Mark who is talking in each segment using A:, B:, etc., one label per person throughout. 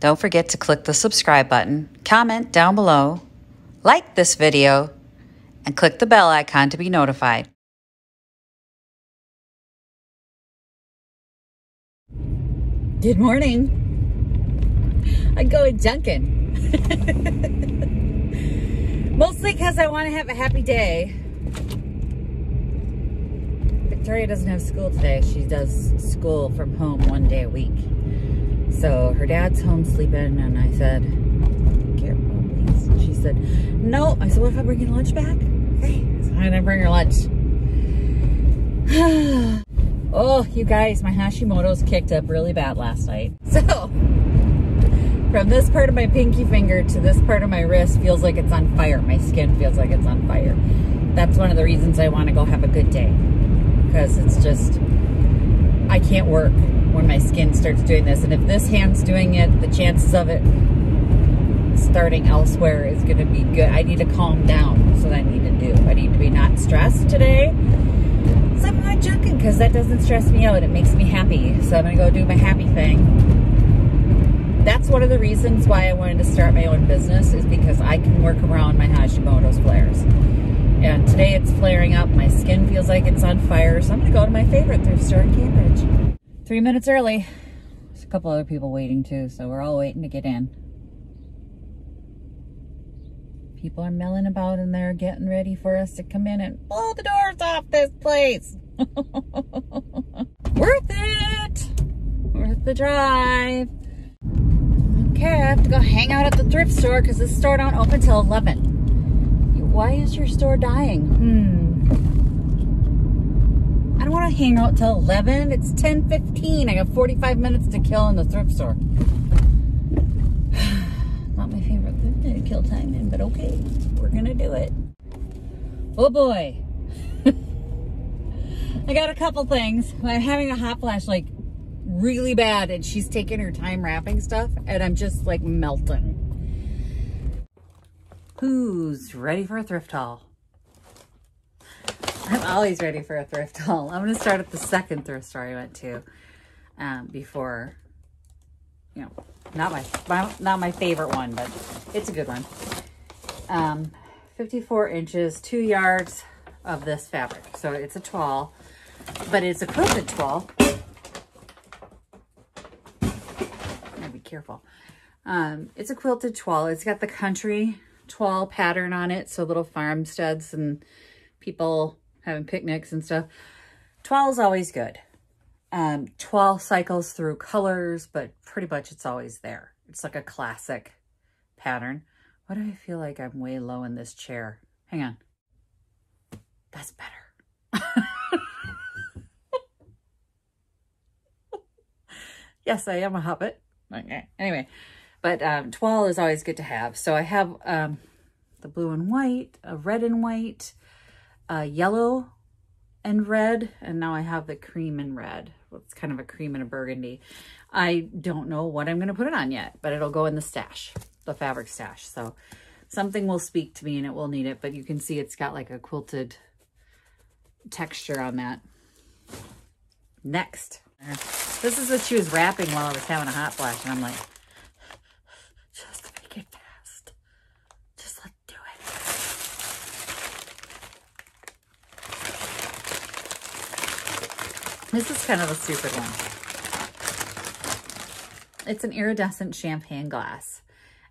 A: don't forget to click the subscribe button, comment down below, like this video, and click the bell icon to be notified. Good morning. I go with Duncan. Mostly because I want to have a happy day. Victoria doesn't have school today. She does school from home one day a week. So her dad's home sleeping and I said, careful please. She said, no. I said, what if I bring your lunch back? Okay, so I'm gonna bring her lunch. oh, you guys, my Hashimoto's kicked up really bad last night. So, from this part of my pinky finger to this part of my wrist feels like it's on fire. My skin feels like it's on fire. That's one of the reasons I want to go have a good day. Because it's just, I can't work when my skin starts doing this. And if this hand's doing it, the chances of it starting elsewhere is going to be good. I need to calm down. That's what I need to do. I need to be not stressed today. So I'm not joking because that doesn't stress me out. It makes me happy. So I'm going to go do my happy thing. That's one of the reasons why I wanted to start my own business is because I can work around my Hashimoto's flares. And today it's flaring up. My skin feels like it's on fire. So I'm going to go to my favorite thrift store in Cambridge. Three minutes early. There's a couple other people waiting too. So we're all waiting to get in. People are milling about in there getting ready for us to come in and blow the doors off this place. Worth it. Worth the drive. Okay, I have to go hang out at the thrift store because the store don't open till 11. Why is your store dying? Hmm. To hang out till 11. It's 10.15. I got 45 minutes to kill in the thrift store. Not my favorite thing to kill time in, but okay. We're going to do it. Oh boy. I got a couple things. I'm having a hot flash like really bad and she's taking her time wrapping stuff and I'm just like melting. Who's ready for a thrift haul? I'm always ready for a thrift haul. I'm going to start at the second thrift store I went to um, before, you know, not my, my, not my favorite one, but it's a good one. Um, 54 inches, two yards of this fabric. So it's a toile, but it's a quilted toile. be careful. Um, it's a quilted toile. It's got the country toile pattern on it. So little farmsteads and people having picnics and stuff. Toile is always good. Um, toile cycles through colors, but pretty much it's always there. It's like a classic pattern. Why do I feel like I'm way low in this chair? Hang on. That's better. yes, I am a hobbit. Okay. Anyway, but um, toile is always good to have. So I have um, the blue and white, a red and white, a yellow and red, and now I have the cream and red. Well, it's kind of a cream and a burgundy. I don't know what I'm going to put it on yet, but it'll go in the stash, the fabric stash. So something will speak to me and it will need it, but you can see it's got like a quilted texture on that. Next. This is what she was wrapping while I was having a hot flash, and I'm like, just make it fast. Just let's do it. This is kind of a stupid one. It's an iridescent champagne glass.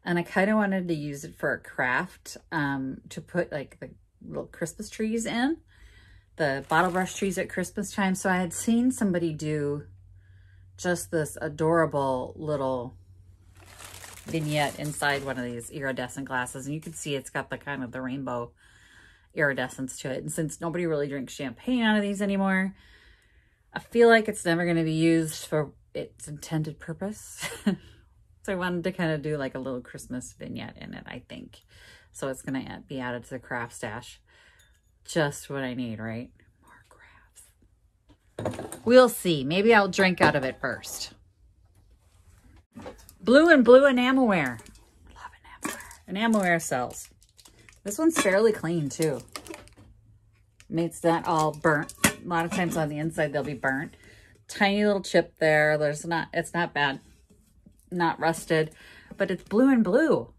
A: And I kind of wanted to use it for a craft um, to put like the little Christmas trees in the bottle brush trees at Christmas time. So I had seen somebody do just this adorable little vignette inside one of these iridescent glasses. And you can see it's got the kind of the rainbow iridescence to it. And since nobody really drinks champagne out of these anymore, I feel like it's never going to be used for its intended purpose. so I wanted to kind of do like a little Christmas vignette in it, I think. So it's going to be added to the craft stash just what I need, right? More crafts. We'll see. Maybe I'll drink out of it first. Blue and blue enamelware. Love enamelware. Enamelware sells. This one's fairly clean too. Makes that all burnt. A lot of times on the inside they'll be burnt. Tiny little chip there. There's not, it's not bad. not rusted, but it's blue and blue.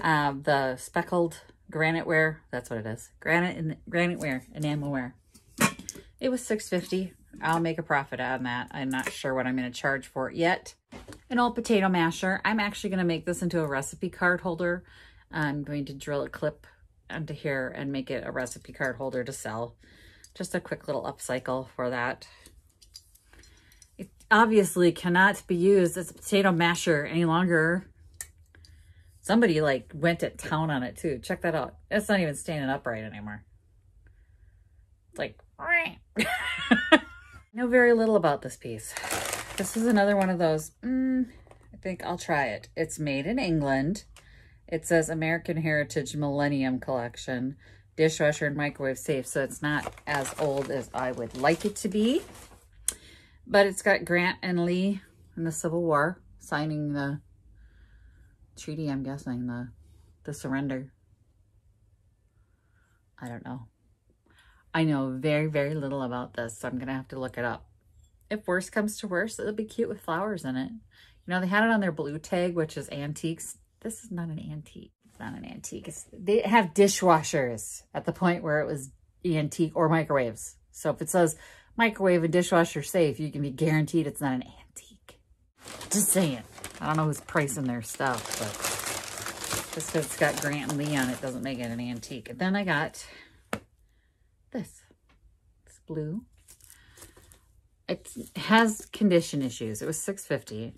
A: Uh, the speckled granite ware, that's what it is. Granite and granite ware, enamel ware. It was 650 I'll make a profit on that. I'm not sure what I'm going to charge for it yet. An old potato masher. I'm actually going to make this into a recipe card holder. I'm going to drill a clip onto here and make it a recipe card holder to sell. Just a quick little upcycle for that. It obviously cannot be used as a potato masher any longer. Somebody like went to town on it too. Check that out. It's not even standing upright anymore. It's like, know very little about this piece. This is another one of those, mm, I think I'll try it. It's made in England. It says American Heritage Millennium Collection, dishwasher and microwave safe. So it's not as old as I would like it to be. But it's got Grant and Lee in the Civil War signing the treaty, I'm guessing, the, the surrender. I don't know. I know very, very little about this, so I'm going to have to look it up. If worse comes to worse, it'll be cute with flowers in it. You know, they had it on their blue tag, which is antiques. This is not an antique. It's not an antique. It's, they have dishwashers at the point where it was antique or microwaves. So if it says microwave and dishwasher safe, you can be guaranteed it's not an antique. Just saying. I don't know who's pricing their stuff, but just because it's got Grant and Lee on it doesn't make it an antique. And then I got this. It's blue. It has condition issues. It was 650.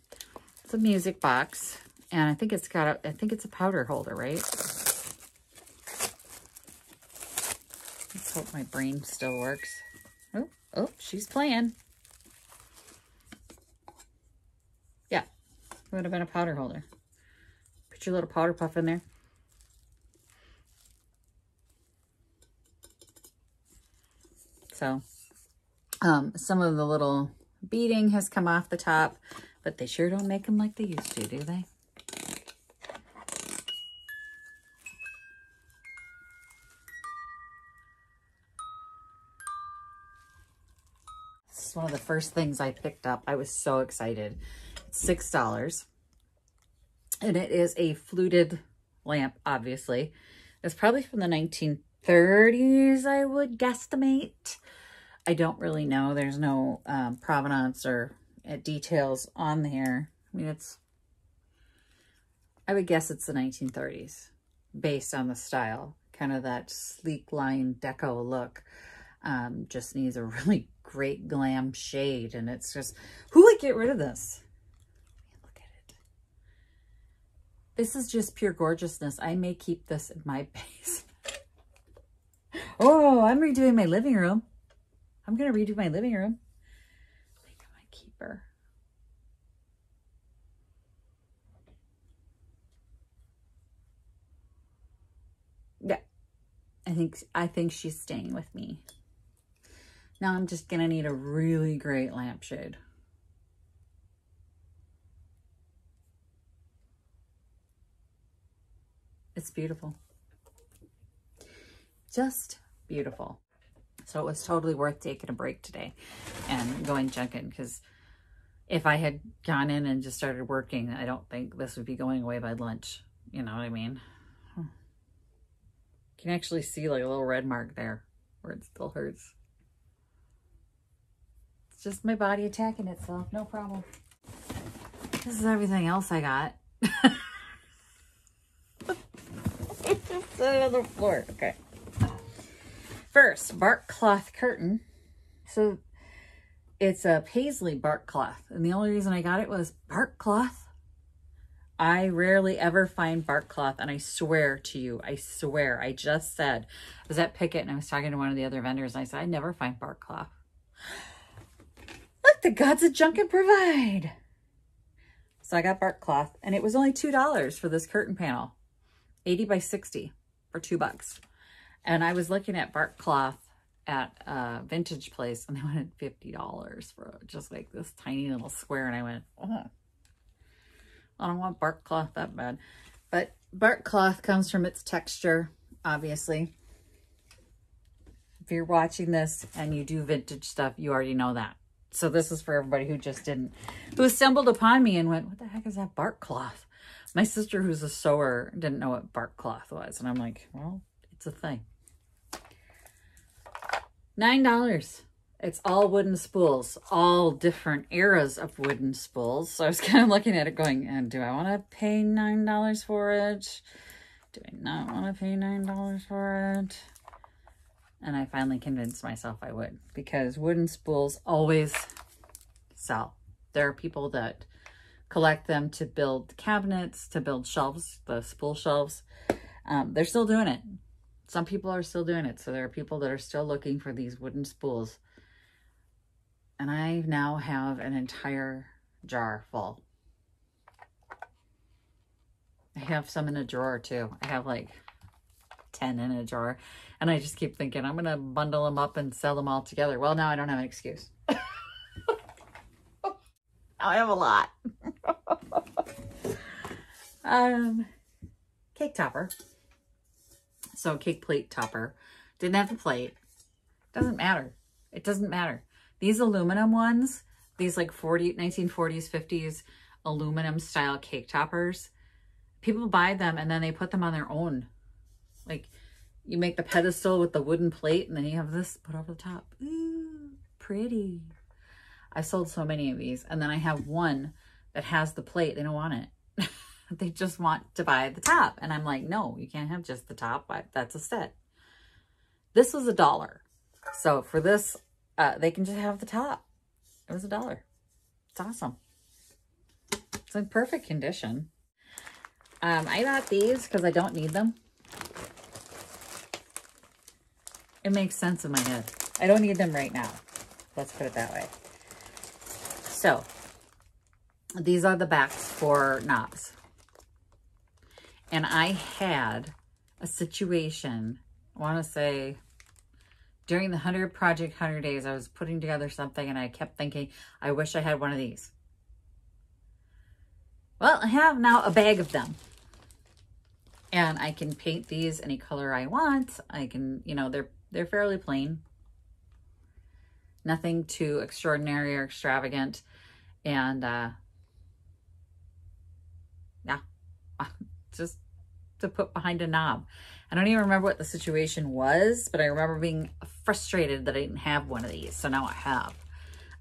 A: It's a music box. And I think it's got a, I think it's a powder holder, right? Let's hope my brain still works. Oh, oh, she's playing. Yeah, it would have been a powder holder. Put your little powder puff in there. So um, some of the little beading has come off the top, but they sure don't make them like they used to, do they? One of the first things I picked up. I was so excited. It's $6. And it is a fluted lamp, obviously. It's probably from the 1930s, I would guesstimate. I don't really know. There's no um, provenance or uh, details on there. I mean, it's, I would guess it's the 1930s based on the style. Kind of that sleek line deco look. Um, just needs a really great glam shade. And it's just, who would get rid of this? Look at it. This is just pure gorgeousness. I may keep this in my base. oh, I'm redoing my living room. I'm going to redo my living room. Think I might keep her. Yeah. I think I think she's staying with me. Now I'm just going to need a really great lampshade. It's beautiful. Just beautiful. So it was totally worth taking a break today and going junking because if I had gone in and just started working, I don't think this would be going away by lunch. You know what I mean? Hmm. You can actually see like a little red mark there where it still hurts. It's just my body attacking itself. No problem. This is everything else I got. it's just on the floor. Okay. First, bark cloth curtain. So it's a paisley bark cloth. And the only reason I got it was bark cloth. I rarely ever find bark cloth. And I swear to you, I swear, I just said, I was at Picket and I was talking to one of the other vendors and I said, I never find bark cloth. Look, the gods of junk and provide. So I got bark cloth and it was only $2 for this curtain panel. 80 by 60 for two bucks. And I was looking at bark cloth at a vintage place and they wanted $50 for just like this tiny little square. And I went, oh, I don't want bark cloth that bad. But bark cloth comes from its texture, obviously. If you're watching this and you do vintage stuff, you already know that. So this is for everybody who just didn't, who stumbled upon me and went, what the heck is that bark cloth? My sister, who's a sewer, didn't know what bark cloth was. And I'm like, well, it's a thing. $9. It's all wooden spools, all different eras of wooden spools. So I was kind of looking at it going, and do I want to pay $9 for it? Do I not want to pay $9 for it? And I finally convinced myself I would because wooden spools always sell. There are people that collect them to build cabinets, to build shelves, the spool shelves. Um, they're still doing it. Some people are still doing it. So there are people that are still looking for these wooden spools. And I now have an entire jar full. I have some in a drawer too. I have like 10 in a jar. And I just keep thinking, I'm going to bundle them up and sell them all together. Well, now I don't have an excuse. I have a lot. um, cake topper. So cake plate topper. Didn't have the plate. Doesn't matter. It doesn't matter. These aluminum ones, these like 40, 1940s, 50s aluminum style cake toppers, people buy them and then they put them on their own. Like you make the pedestal with the wooden plate and then you have this put over the top. Ooh, pretty. I sold so many of these. And then I have one that has the plate. They don't want it. they just want to buy the top. And I'm like, no, you can't have just the top. That's a set. This was a dollar. So for this, uh, they can just have the top. It was a dollar. It's awesome. It's in perfect condition. Um, I got these because I don't need them. It makes sense in my head. I don't need them right now. Let's put it that way. So, these are the backs for knobs. And I had a situation, I want to say, during the 100 Project 100 Days, I was putting together something and I kept thinking, I wish I had one of these. Well, I have now a bag of them. And I can paint these any color I want. I can, you know, they're they're fairly plain. Nothing too extraordinary or extravagant. And uh, yeah, just to put behind a knob. I don't even remember what the situation was, but I remember being frustrated that I didn't have one of these. So now I have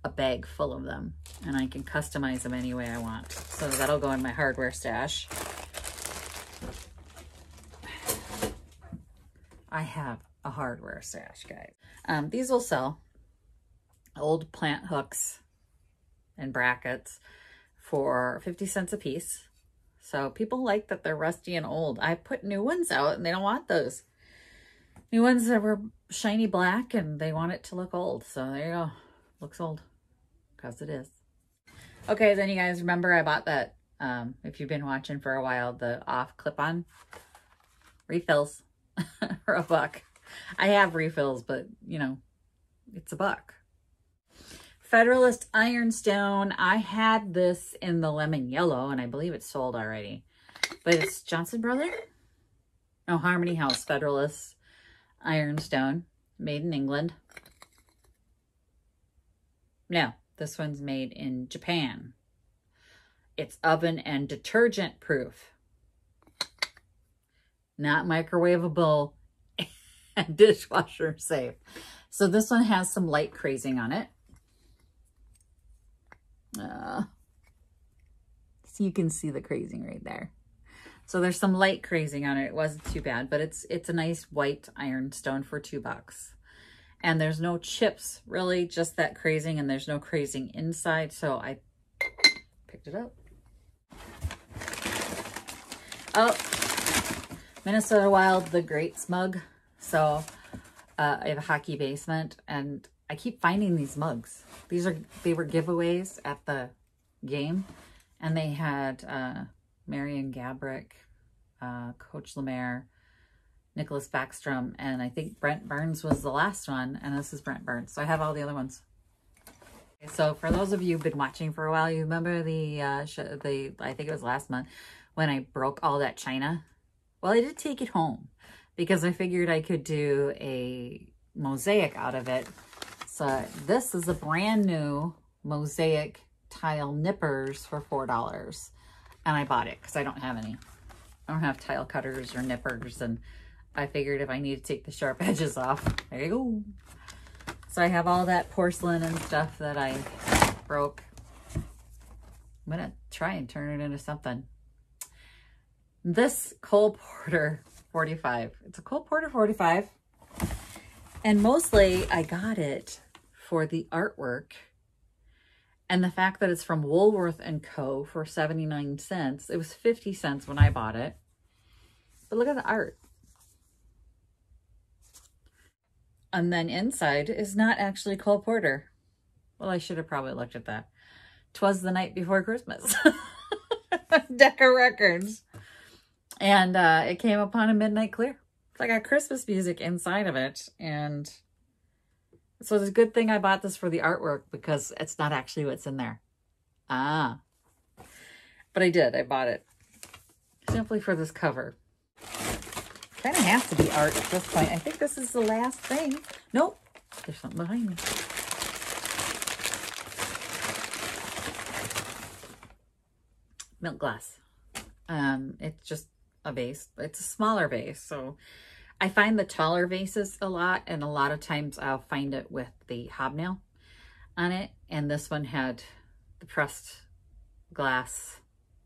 A: a bag full of them and I can customize them any way I want. So that'll go in my hardware stash. I have a hardware stash, guys. Um, these will sell old plant hooks and brackets for 50 cents a piece. So people like that they're rusty and old. I put new ones out and they don't want those. New ones that were shiny black and they want it to look old. So there you go. Looks old because it is. Okay, then you guys remember I bought that, um, if you've been watching for a while, the off clip-on refills for a buck. I have refills, but you know, it's a buck. Federalist Ironstone. I had this in the lemon yellow, and I believe it's sold already. But it's Johnson Brother? No, Harmony House Federalist Ironstone. Made in England. No, this one's made in Japan. It's oven and detergent proof. Not microwavable and dishwasher safe. So this one has some light crazing on it. Uh, so you can see the crazing right there. So there's some light crazing on it. It wasn't too bad, but it's it's a nice white ironstone for two bucks. And there's no chips, really, just that crazing, and there's no crazing inside, so I picked it up. Oh, Minnesota Wild, the Great Smug. So uh, I have a hockey basement and I keep finding these mugs. These are, they were giveaways at the game and they had uh, Marian Gaborik, uh, Coach Lemaire, Niklas Backstrom, and I think Brent Burns was the last one, and this is Brent Burns. So I have all the other ones. So for those of you who've been watching for a while, you remember the, uh, the I think it was last month, when I broke all that china? Well, I did take it home because I figured I could do a mosaic out of it So this is a brand new mosaic tile nippers for $4. And I bought it because I don't have any. I don't have tile cutters or nippers. And I figured if I need to take the sharp edges off, there you go. So I have all that porcelain and stuff that I broke. I'm going to try and turn it into something. This Cole Porter 45. It's a Cole Porter 45. And mostly I got it for the artwork and the fact that it's from Woolworth & Co. for 79 cents. It was 50 cents when I bought it. But look at the art. And then inside is not actually Cole Porter. Well, I should have probably looked at that. Twas the night before Christmas. Decca Records. And uh, it came upon a midnight clear. It's like a Christmas music inside of it. And so it's a good thing I bought this for the artwork because it's not actually what's in there. Ah. But I did. I bought it simply for this cover. Kind of has to be art at this point. I think this is the last thing. Nope. There's something behind me. Milk glass. Um, it's just a vase. It's a smaller vase. So I find the taller vases a lot, and a lot of times I'll find it with the hobnail on it. And this one had the pressed glass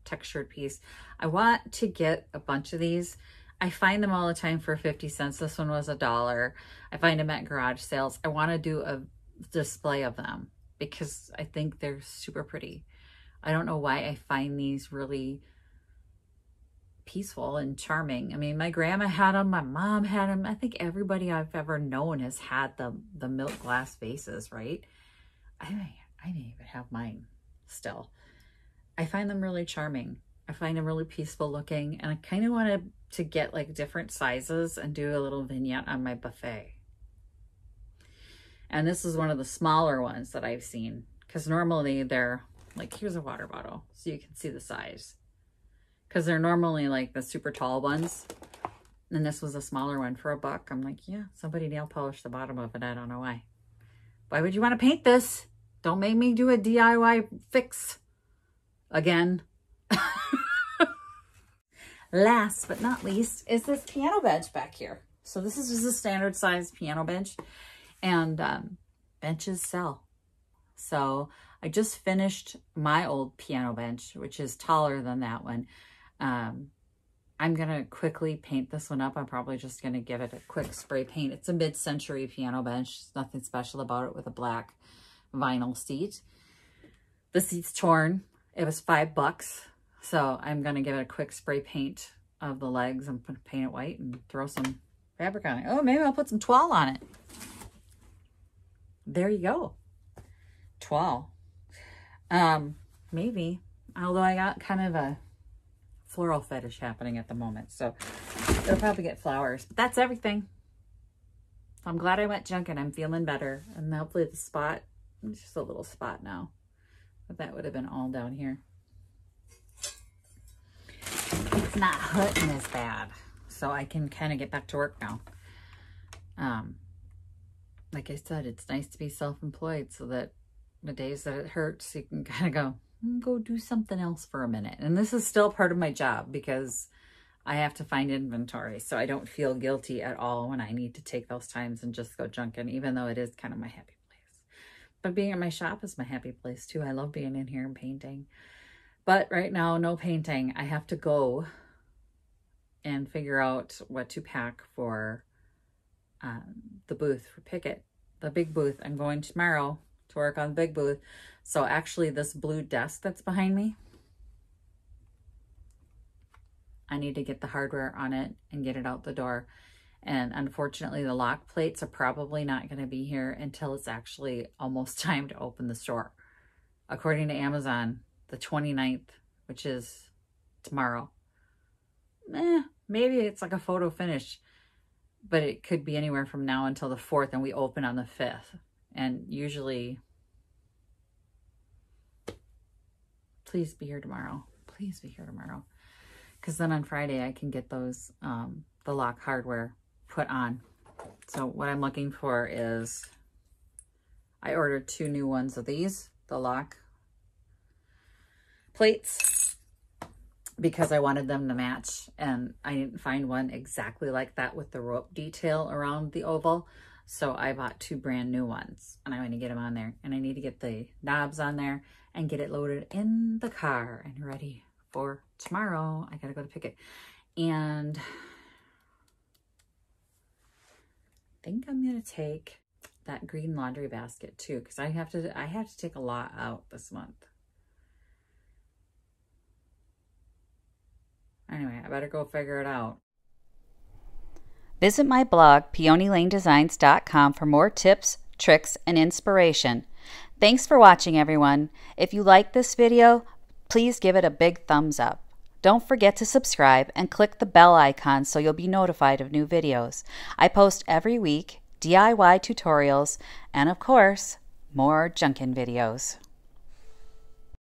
A: textured piece. I want to get a bunch of these. I find them all the time for 50 cents. This one was a dollar. I find them at garage sales. I want to do a display of them because I think they're super pretty. I don't know why I find these really peaceful and charming. I mean, my grandma had them, my mom had them. I think everybody I've ever known has had the the milk glass vases, right? I I may even have mine still. I find them really charming. I find them really peaceful looking, and I kind of wanted to get like different sizes and do a little vignette on my buffet. And this is one of the smaller ones that I've seen because normally they're like, here's a water bottle so you can see the size because they're normally like the super tall ones. And this was a smaller one for a buck. I'm like, yeah, somebody nail polished the bottom of it. I don't know why. Why would you want to paint this? Don't make me do a DIY fix again. Last but not least is this piano bench back here. So this is just a standard size piano bench and um, benches sell. So I just finished my old piano bench, which is taller than that one. Um, I'm going to quickly paint this one up. I'm probably just going to give it a quick spray paint. It's a mid-century piano bench. Nothing special about it with a black vinyl seat. The seat's torn. It was five bucks. So I'm going to give it a quick spray paint of the legs. To paint it white and throw some fabric on it. Oh, maybe I'll put some toile on it. There you go. Toile. Um, maybe. Although I got kind of a floral fetish happening at the moment. So it'll probably get flowers. But that's everything. I'm glad I went junking. I'm feeling better. And hopefully the spot, it's just a little spot now. But that would have been all down here. It's not hurting as bad. So I can kind of get back to work now. Um, like I said, it's nice to be self-employed so that the days that it hurts, you can kind of go, go do something else for a minute. And this is still part of my job because I have to find inventory. So I don't feel guilty at all when I need to take those times and just go junking, even though it is kind of my happy place. But being at my shop is my happy place too. I love being in here and painting. But right now, no painting. I have to go and figure out what to pack for um, the booth for Picket, the big booth. I'm going tomorrow to work on big booth. So actually this blue desk that's behind me, I need to get the hardware on it and get it out the door. And unfortunately, the lock plates are probably not going to be here until it's actually almost time to open the store. According to Amazon, the 29th, which is tomorrow. Eh, maybe it's like a photo finish, but it could be anywhere from now until the 4th and we open on the 5th. And usually please be here tomorrow. Please be here tomorrow. Because then on Friday, I can get those, um, the lock hardware put on. So what I'm looking for is I ordered two new ones of these, the lock plates, because I wanted them to match. And I didn't find one exactly like that with the rope detail around the oval. So I bought two brand new ones and I'm going to get them on there. And I need to get the knobs on there and get it loaded in the car and ready for tomorrow. I got to go to Picket. And I think I'm going to take that green laundry basket too because I have to I have to take a lot out this month. Anyway, I better go figure it out.
B: Visit my blog, peonylanedesigns.com, for more tips, tricks, and inspiration. Thanks for watching, everyone. If you like this video, please give it a big thumbs up. Don't forget to subscribe and click the bell icon so you'll be notified of new videos. I post every week DIY tutorials and, of course, more Junkin videos.